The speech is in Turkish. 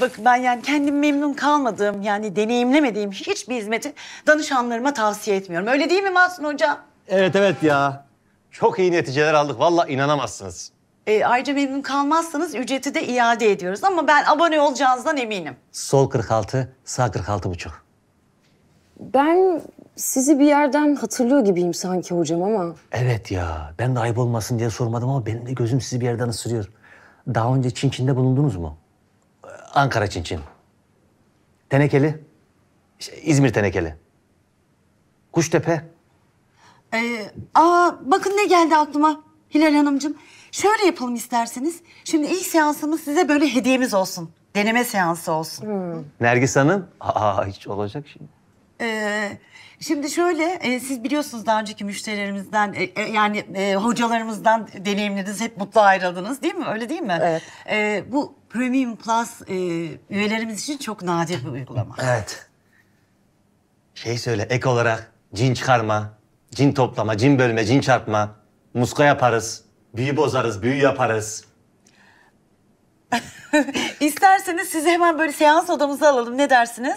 bak ben yani kendim memnun kalmadığım yani deneyimlemediğim hiçbir hizmeti danışanlarıma tavsiye etmiyorum. Öyle değil mi Mahsun Hocam? Evet evet ya. Çok iyi neticeler aldık. Vallahi inanamazsınız. E, ayrıca memnun kalmazsanız ücreti de iade ediyoruz ama ben abone olacağınızdan eminim. Sol 46, sağ 46 buçuk. Ben sizi bir yerden hatırlıyor gibiyim sanki hocam ama. Evet ya. Ben de ayıp olmasın diye sormadım ama benim de gözüm sizi bir yerden ısırıyor. Daha önce Çin Çin'de bulundunuz mu? Ankara Çin Çin. Tenekeli. İşte İzmir Tenekeli. Kuştepe. Ee, aa bakın ne geldi aklıma Hilal Hanımcığım. Şöyle yapalım isterseniz. Şimdi ilk seansımız size böyle hediyemiz olsun. Deneme seansı olsun. Nergis Hanım. Aa hiç olacak şey. Ee, şimdi şöyle, e, siz biliyorsunuz daha önceki müşterilerimizden, e, e, yani e, hocalarımızdan deneyimlediniz, hep mutlu ayrıldınız değil mi? Öyle değil mi? Evet. Ee, bu Premium Plus e, üyelerimiz için çok nadir bir uygulama. Evet. Şey söyle ek olarak cin çıkarma, cin toplama, cin bölme, cin çarpma, muska yaparız, büyü bozarız, büyü yaparız. İsterseniz sizi hemen böyle seans odamıza alalım. Ne dersiniz?